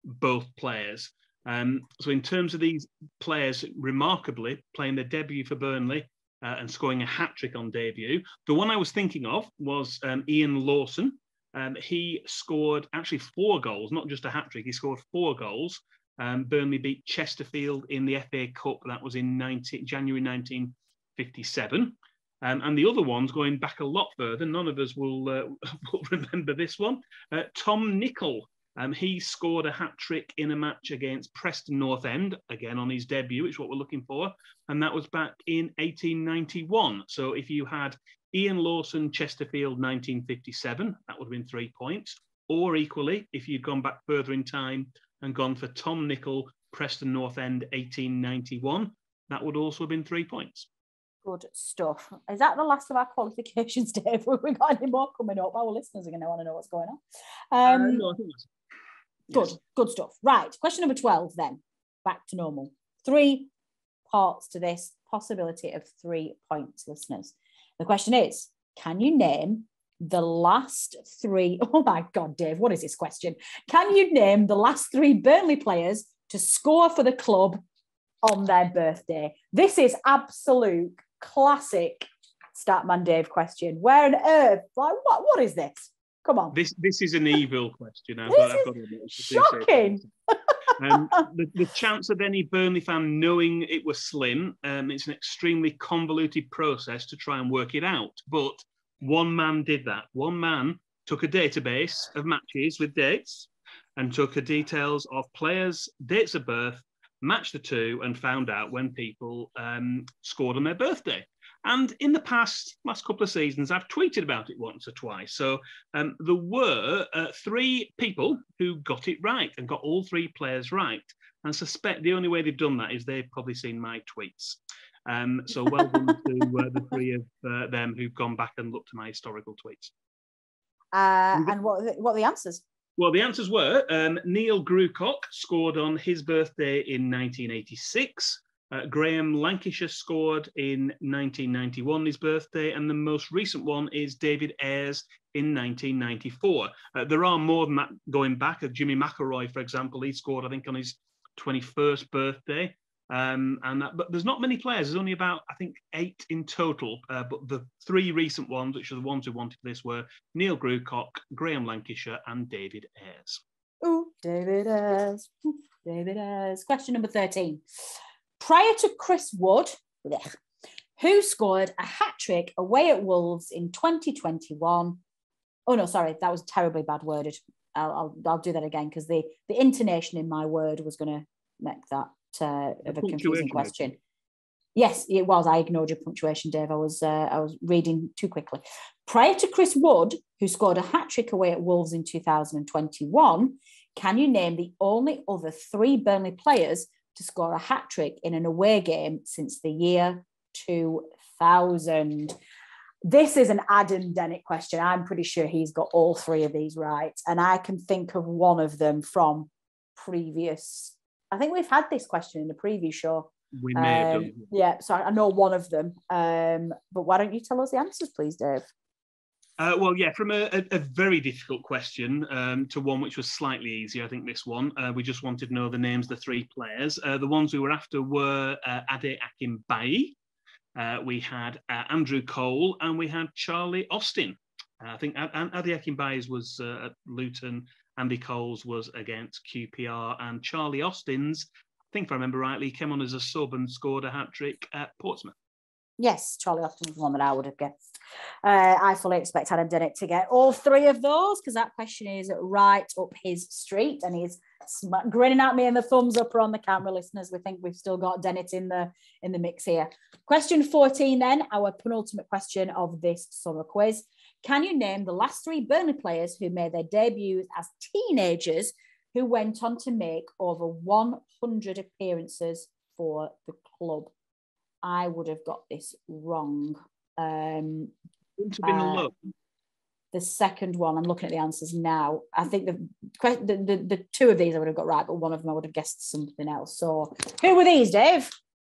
both players. Um, so in terms of these players, remarkably playing their debut for Burnley uh, and scoring a hat trick on debut, the one I was thinking of was um, Ian Lawson. Um, he scored actually four goals, not just a hat trick. He scored four goals. Um, Burnley beat Chesterfield in the FA Cup. That was in 19, January 1957. Um, and the other ones going back a lot further. None of us will, uh, [laughs] will remember this one. Uh, Tom Nichol um, he scored a hat trick in a match against Preston North End, again on his debut, which is what we're looking for. And that was back in 1891. So if you had Ian Lawson, Chesterfield, 1957, that would have been three points. Or equally, if you'd gone back further in time and gone for Tom Nichol, Preston North End, 1891, that would also have been three points. Good stuff. Is that the last of our [laughs] qualifications, Dave? [laughs] Have we got any more coming up? Our listeners are going to want to know what's going on. Um, uh, no, Good, yes. good stuff. Right, question number 12 then. Back to normal. Three parts to this possibility of three points, listeners. The question is can you name the last three? [laughs] Oh my God, Dave, what is this question? Can you name the last three Burnley players to score for the club on their birthday? This is absolute classic Statman Dave question. Where on earth? Like, what, what is this? Come on. This this is an evil question. I've got, I've got shocking. um, the, the, chance of any Burnley fan knowing it was slim, um, it's an extremely convoluted process to try and work it out. But one man did that. One man took a database of matches with dates and took the details of players' dates of birth, matched the two, and found out when people um, scored on their birthday. And in the past, last couple of seasons, I've tweeted about it once or twice. So um, there were uh, three people who got it right and got all three players right. And I suspect the only way they've done that is they've probably seen my tweets. Um, so well done [laughs] to uh, the three of uh, them who've gone back and looked at my historical tweets. Uh, and what, what are the answers? Well, the answers were um, Neil Grewcock scored on his birthday in 1986. Uh, Graham Lancashire scored in 1991, his birthday, and the most recent one is David Eyres in 1994. Uh, there are more than that going back. Uh, Jimmy McIlroy, for example, he scored, I think, on his 21st birthday. Um, and that, but there's not many players. There's only about, I think, eight in total. Uh, but the three recent ones, which are the ones who wanted this, were Neil Grewcock, Graham Lancashire, and David Eyres. Oh, David Eyres. [laughs] David Eyres. Question number 13 prior to Chris Wood, who scored a hat trick away at Wolves in 2021. Oh no, sorry, that was terribly bad worded. I'll, I'll, I'll do that again because the, the intonation in my word was going to make that uh, of a confusing question. Yes, it was. I ignored your punctuation, Dave. I was uh, I was reading too quickly. Prior to Chris Wood, who scored a hat trick away at Wolves in 2021, can you name the only other three Burnley players to score a hat trick in an away game since the year 2000. This is an Adam Dennett question. I'm pretty sure he's got all three of these right. And I can think of one of them from previous. I think we've had this question in the previous show. We may um, have done. Yeah, so I know one of them. Um, but why don't you tell us the answers, please, Dave? Uh, well, yeah, from a, a, a very difficult question um, to one which was slightly easier, I think this one. Uh, we just wanted to know the names of the three players. Uh, the ones we were after were uh, Ade Akinbiyi, uh, we had uh, Andrew Cole, and we had Charlie Austin. I think Ade Akinbiyi's was at Luton, Andy Cole's was against QPR, and Charlie Austin's, I think if I remember rightly, came on as a sub and scored a hat trick at Portsmouth. Yes, Charlie Austin was one that I would have guessed. Uh, I fully expect Adam Dennett to get all three of those because that question is right up his street and he's grinning at me and the thumbs up are on the camera listeners we think we've still got Dennett in the in the mix here question 14 then our penultimate question of this summer quiz can you name the last three Burnley players who made their debuts as teenagers who went on to make over 100 appearances for the club. I would have got this wrong. Um, uh, the second one, I'm looking at the answers now. I think the, the, the the two of these I would have got right, but one of them I would have guessed something else. So, who were these, Dave?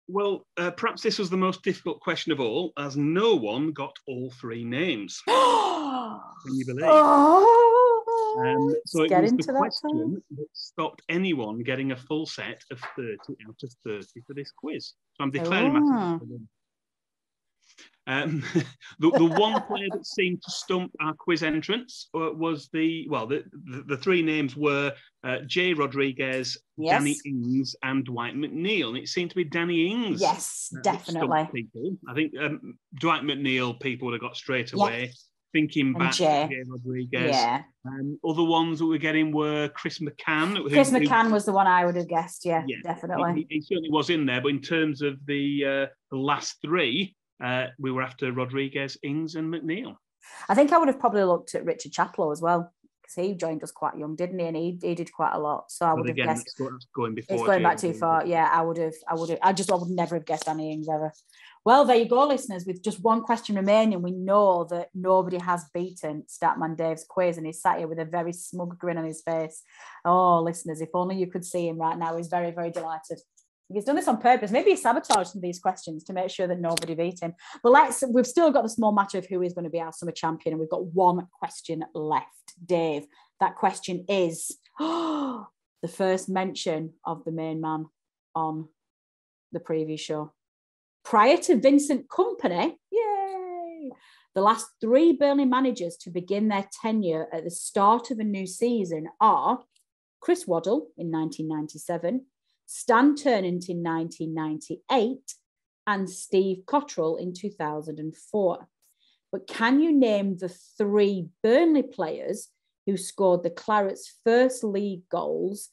Well, uh, perhaps this was the most difficult question of all, as no one got all three names. [gasps] Can you believe? Oh, um, so it was the question that, that stopped anyone getting a full set of 30 out of 30 for this quiz. So I'm declaring oh. myself um, [laughs] the, the one player that seemed to stump our quiz entrance uh, was the well, the, the, the three names were uh, Jay Rodriguez, yes. Danny Ings, and Dwight McNeil. And it seemed to be Danny Ings. Yes, definitely. I think um, Dwight McNeil, people would have got straight away. Yes. Thinking and back Jay. Jay Rodriguez. Yeah. Um, other ones that we're getting were Chris McCann. Chris McCann who, was the one I would have guessed. Yeah, yeah definitely. He, he, certainly was in there. But in terms of the, uh, the last three, uh, we were after Rodriguez, Ings, and McNeil. I think I would have probably looked at Richard Chaplow as well because he joined us quite young, didn't he? And he, he did quite a lot. So I would have guessed. It's going before. It's going back too far. Yeah, I would have. I would have. I just I would never have guessed Danny Ings ever. Well, there you go, listeners. With just one question remaining, we know that nobody has beaten Statman Dave's quiz, and he's sat here with a very smug grin on his face. Oh, listeners, if only you could see him right now. He's very, very delighted. He's done this on purpose. Maybe he sabotaged some of these questions to make sure that nobody beat him. But let's, we've still got the small matter of who is going to be our summer champion, and we've got one question left. Dave, that question is oh, [gasps] the first mention of the main man on the previous show. Prior to Vincent Kompany, yay! The last three Burnley managers to begin their tenure at the start of a new season are Chris Waddle in 1997, Stan Ternent in 1998, and Steve Cotterill in 2004. But can you name the three Burnley players who scored the Clarets' first league goals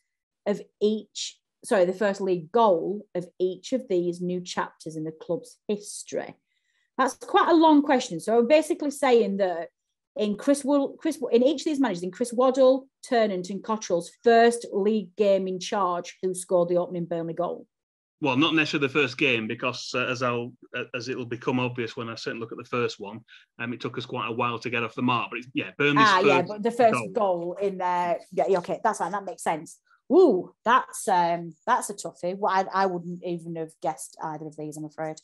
of each? Sorry, the first league goal of each of these new chapters in the club's history. That's quite a long question. So I'm basically saying that in Chris, Chris in each of these managers, in Chris Waddle, Ternent, and Cotterill's first league game in charge, who scored the opening Burnley goal? Well, not necessarily the first game, because uh, as I'll uh, as it'll become obvious when I certainly look at the first one, um, it took us quite a while to get off the mark. But yeah, Burnley's ah, yeah, but the first goal, goal in there, yeah, okay, that's fine, that makes sense. Ooh, that's um, that's a toughie. Well, I, I wouldn't even have guessed either of these, I'm afraid.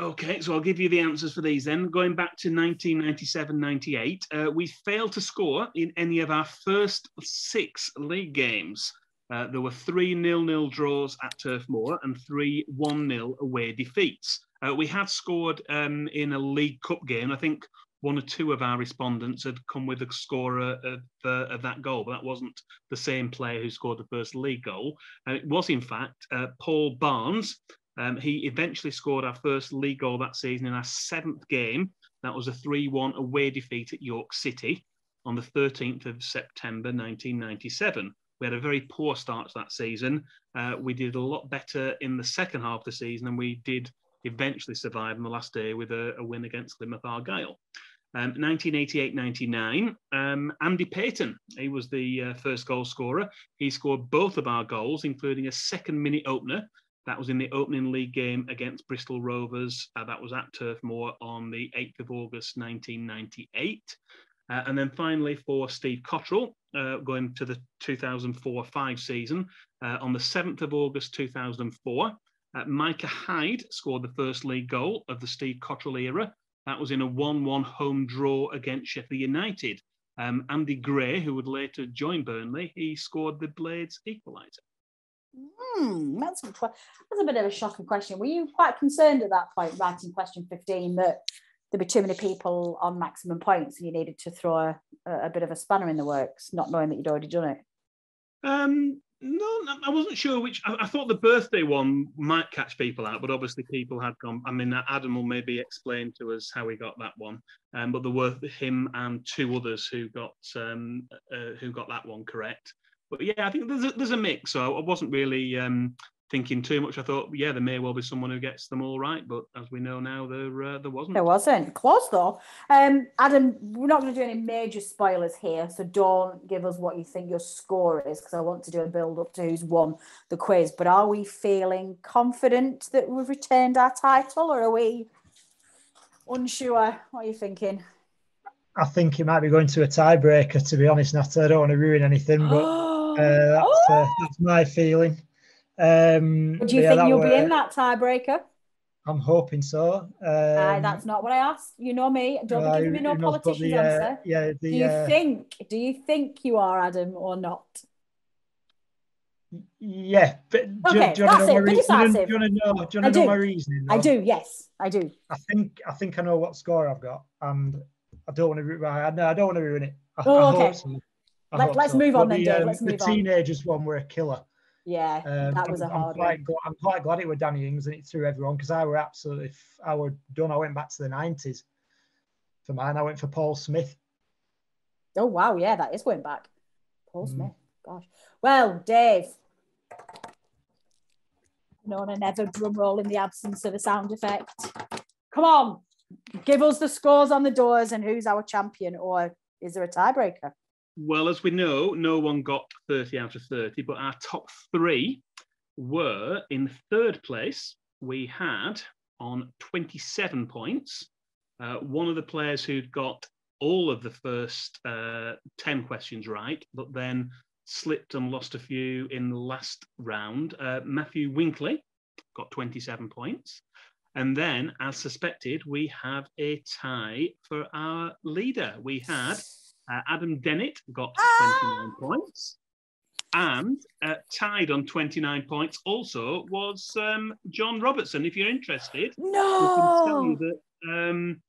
Okay, so I'll give you the answers for these then. Going back to 1997 98, uh, we failed to score in any of our first six league games. Uh, there were three nil-nil draws at Turf Moor and three 1-0 away defeats. Uh, we had scored um, in a League Cup game. I think one or two of our respondents had come with a scorer of, uh, of that goal, but that wasn't the same player who scored the first league goal. Uh, it was, in fact, uh, Paul Barnes, um, he eventually scored our first league goal that season in our seventh game. That was a 3 1 away defeat at York City on the 13th of September 1997. We had a very poor start to that season. Uh, we did a lot better in the second half of the season, and we did eventually survive on the last day with a, a win against Plymouth Argyle. Um, 1988-99, um, Andy Payton, he was the uh, first goal scorer. He scored both of our goals, including a second minute opener that was in the opening league game against Bristol Rovers. Uh, that was at Turf Moor on the 8th of August 1998. Uh, and then finally for Steve Cotterill, uh, going to the 2004-5 season, uh, on the 7th of August 2004, uh, Micah Hyde scored the first league goal of the Steve Cotterill era. That was in a 1-1 home draw against Sheffield United. Um, Andy Gray, who would later join Burnley, he scored the Blades equaliser. Hmm, that's, that's a bit of a shocking question. Were you quite concerned at that point, writing question 15, that there'd be too many people on maximum points and you needed to throw a, a bit of a spanner in the works, not knowing that you'd already done it? Um, no, I wasn't sure which. I, I, thought the birthday one might catch people out, but obviously people had gone. I mean, Adam will maybe explain to us how he got that one. Um, but there were him and two others who got um, uh, who got that one correct but yeah, I think there's a, there's a mix. So I wasn't really um, thinking too much. I thought, yeah, there may well be someone who gets them all right, but as we know now, there uh, there wasn't. There wasn't. Close though. Um, Adam, we're not going to do any major spoilers here, so don't give us what you think your score is, because I want to do a build up to who's won the quiz. But are we feeling confident that we've retained our title, or are we unsure? What are you thinking? I think it might be going to a tiebreaker. To be honest, Nat, I don't want to ruin anything, but [gasps] that's, uh, that's my feeling. Um, do you yeah, think you'll be in that tiebreaker? I'm hoping so. Um, uh, that's not what I asked. You know me. Don't uh, be giving me no politician's the, uh, answer. Yeah, the, do you uh, think? Do you think you are Adam or not? Yeah, but okay, do you that's it. Be decisive. Do you want to know? Do you want to know my reasoning? Though? I do. Yes, I do. I think I think I know what score I've got, and I don't want to. ruin. I don't want to ruin it. I, oh, I okay. So. Let, us so. move on but then, the, Dave. Let's um, move the on. The teenagers one were a killer. Yeah, um, that was a hard I'm quite, one. I'm quite glad it was Danny Ings and it threw everyone because I were absolutely, I were done. I went back to the 90s for mine. I went for Paul Smith. Oh, wow. Yeah, that is going back. Paul mm. Smith. Gosh. Well, Dave. No, never drum roll in the absence of a sound effect. Come on, give us the scores on the doors and who's our champion, or is there a tiebreaker? Well, as we know, no one got 30 out of 30, but our top three were in third place. We had on 27 points. Uh, one of the players who'd got all of the first uh, 10 questions right, but then slipped and lost a few in the last round. Uh, Matthew Winkley got 27 points. And then, as suspected, we have a tie for our leader. We had uh, Adam Dennett got ah! 29 points. And uh, tied on 29 points also was um, John Robertson. If you're interested, no. you that um,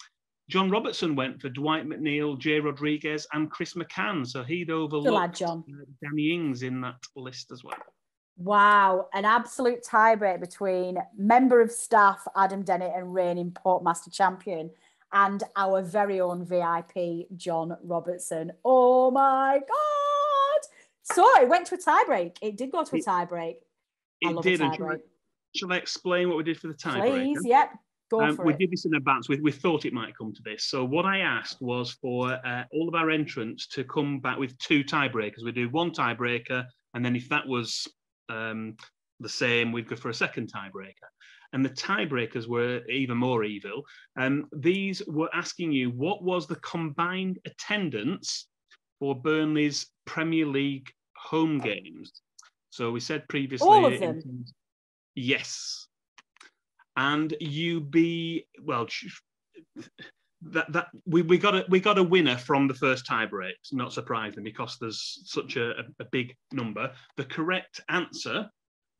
John Robertson went for Dwight McNeil, Jay Rodriguez, and Chris McCann. So he'd overlooked John. Uh, Danny Ings in that list as well. Wow, an absolute tiebreak between member of staff Adam Dennett and reigning Popemaster champion and our very own VIP, John Robertson. Oh my God. So it went to a tiebreak. It did go to a tiebreak. It, did. Tie shall, I, shall I explain what we did for the tiebreak? Please, yep. Go um, we it. did this in advance. We, we thought it might come to this. So what I asked was for uh, all of our entrants to come back with two tiebreakers. We do one tiebreaker, and then if that was um, the same, we'd go for a second tiebreaker and the tiebreakers were even more evil. Um, these were asking you what was the combined attendance for Burnley's Premier League home games. So we said previously, all of them. Yes, and you be well. That, that we, we got a we got a winner from the first tiebreak. Not surprising because there's such a, a big number. The correct answer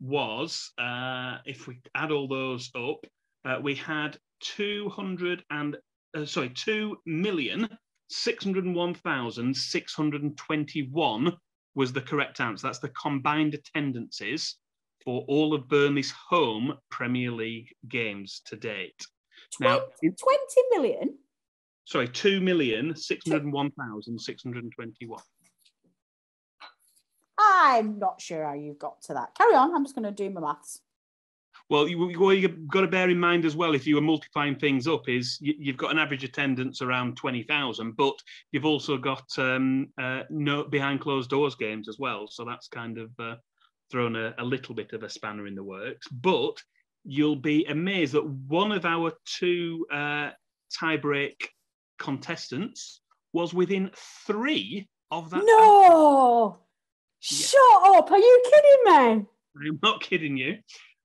was, uh, if we add all those up, uh, we had 200 and, uh, sorry, 2,601,621 was the correct answer. That's the combined attendances for all of Burnley's home Premier League games to date. 20, now, 20 million? Sorry, 2,601,621. I'm not sure how you've got to that. Carry on. I'm just going to do my maths. Well, you, what you've got to bear in mind as well, if you were multiplying things up, is you, have got an average attendance around 20,000, but you've also got um, uh, no behind closed doors games as well. So that's kind of uh, thrown a, a little bit of a spanner in the works. But you'll be amazed that one of our two uh, tiebreak contestants was within three of that. No! Shut up! Are you kidding me? I'm not kidding you.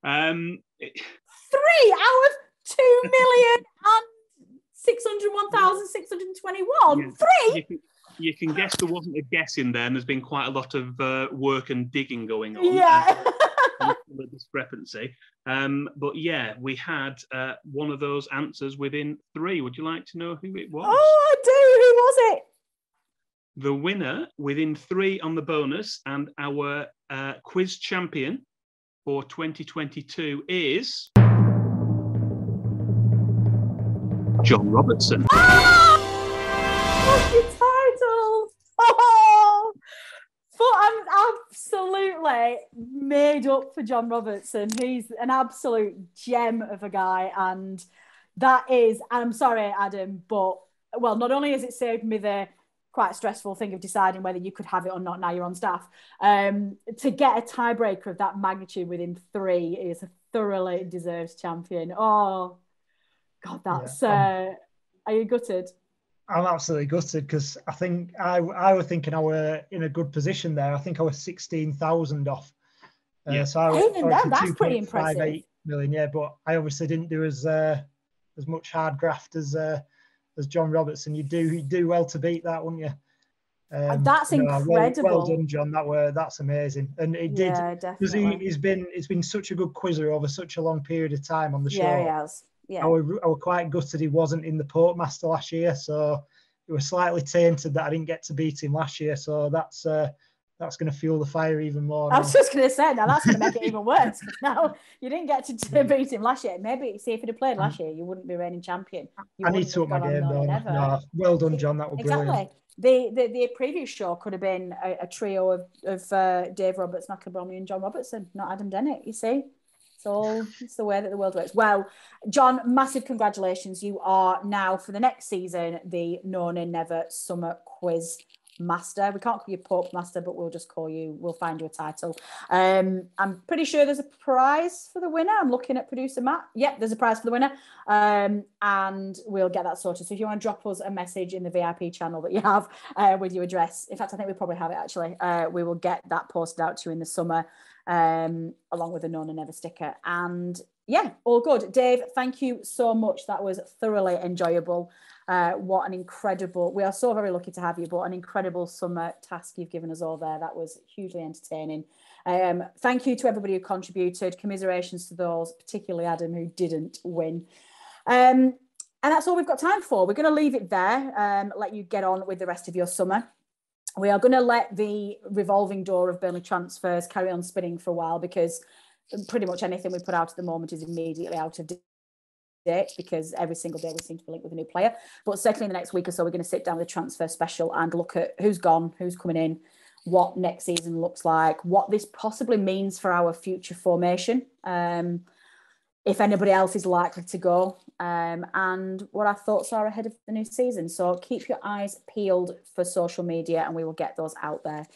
Um, Three out of two million and six hundred one thousand six hundred twenty-one. Yeah. Three. You can, you can, guess there wasn't a guess in there, and there's been quite a lot of uh, work and digging going on. Yeah. [laughs] the discrepancy. Um, but yeah, we had uh, one of those answers within three. Would you like to know who it was? Oh, I do. Who was it? The winner within three on the bonus and our uh, quiz champion for 2022 is John Robertson. Ah! What's your title? Oh! But I'm, absolutely made up for John Robertson. He's an absolute gem of a guy. And that is, I'm sorry, Adam, but well, not only has it saved me the quite a stressful thing of deciding whether you could have it or not now you're on staff. Um, to get a tiebreaker of that magnitude within three is a thoroughly deserved champion. Oh, God, that's. Yeah, uh, are you gutted? I'm absolutely gutted because I think I I was thinking I were in a good position there. I think I was sixteen thousand off. Uh, yeah. So I was, Even then, that's pretty impressive. Million, yeah, but I obviously didn't do as uh, as much hard graft as uh, as John Robertson. You do you do well to beat that, wouldn't you? Um, that's incredible. Well, well, done, John. That were that's amazing, and it did because he, has been he's been such a good quizzer over such a long period of time on the show. Yeah, he has. Yeah, I were, I were quite gutted he wasn't in the Popemaster last year, so it was slightly tainted that I didn't get to beat him last year. So that's uh, that's going to fuel the fire even more. I was just going to say now that's going to make it even worse. [laughs] Now you didn't get to, to, [laughs] beat him last year. Maybe see if he'd have played last year, you wouldn't be reigning champion. You I need to up my game though. No, well done, John. That was exactly. brilliant. The, the, the previous show could have been a, a trio of, of uh, Dave Roberts, McAbromley, and John Robertson, not Adam Dennett. You see, it's all it's the way that the world works. Well, John, massive congratulations! You are now for the next season the No Nay Never Summer Quiz master. We can't call you Pope Master, but we'll just call you, we'll find you a title. Um, I'm pretty sure there's a prize for the winner. I'm looking at producer Matt. Yep, there's a prize for the winner. Um, and we'll get that sorted. So if you want to drop us a message in the VIP channel that you have uh, with your address, in fact, I think we probably have it actually. Uh, we will get that posted out to you in the summer um, along with a No Nay Never sticker. And yeah, all good. Dave, thank you so much. That was thoroughly enjoyable. Uh, what an incredible, we are so very lucky to have you, but an incredible summer task you've given us all there. That was hugely entertaining. Um, thank you to everybody who contributed. Commiserations to those, particularly Adam, who didn't win. Um, and that's all we've got time for. We're going to leave it there, um, let you get on with the rest of your summer. We are going to let the revolving door of Burnley transfers carry on spinning for a while because pretty much anything we put out at the moment is immediately out of date because every single day we seem to be linked with a new player. But certainly in the next week or so, we're going to sit down with a transfer special and look at who's gone, who's coming in, what next season looks like, what this possibly means for our future formation. Um, if anybody else is likely to go, um, and what our thoughts are ahead of the new season. So keep your eyes peeled for social media, and we will get those out there.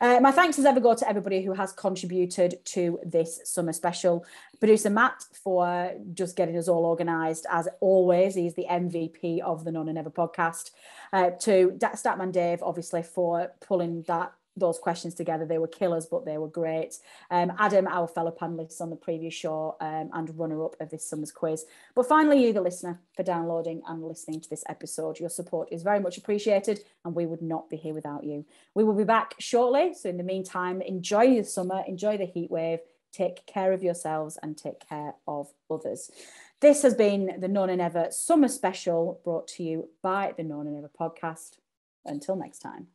Uh, my thanks as ever go to everybody who has contributed to this summer special. Producer Matt for just getting us all organised, as always. He's the MVP of the No Nay Never podcast. Uh, to Statman Dave, obviously, for pulling that those questions together. They were killers, but they were great. Um, Adam, our fellow panelists on the previous show um, and runner up of this summer's quiz. But finally, you, the listener, for downloading and listening to this episode. Your support is very much appreciated, and we would not be here without you. We will be back shortly. So, in the meantime, enjoy the summer, enjoy the heat wave, take care of yourselves, and take care of others. This has been the No Nay Never Summer Special brought to you by the No Nay Never podcast. Until next time.